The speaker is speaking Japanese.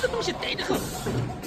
这个东西逮得很。